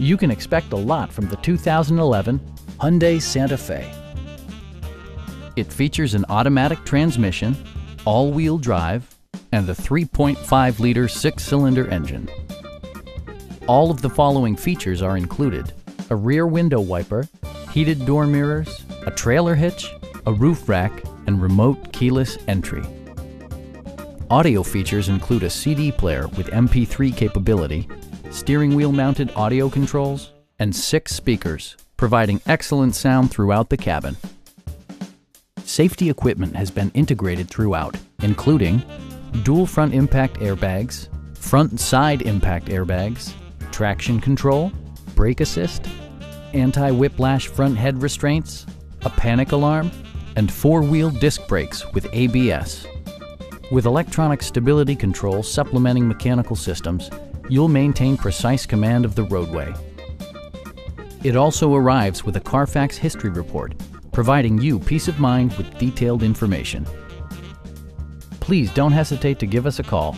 You can expect a lot from the 2011 Hyundai Santa Fe. It features an automatic transmission, all-wheel drive, and a 3.5-liter six-cylinder engine. All of the following features are included. A rear window wiper, heated door mirrors, a trailer hitch, a roof rack, and remote keyless entry. Audio features include a CD player with MP3 capability, steering wheel mounted audio controls, and six speakers, providing excellent sound throughout the cabin. Safety equipment has been integrated throughout, including dual front impact airbags, front side impact airbags, traction control, brake assist, anti-whiplash front head restraints, a panic alarm, and four-wheel disc brakes with ABS. With electronic stability control supplementing mechanical systems, you'll maintain precise command of the roadway. It also arrives with a Carfax history report, providing you peace of mind with detailed information. Please don't hesitate to give us a call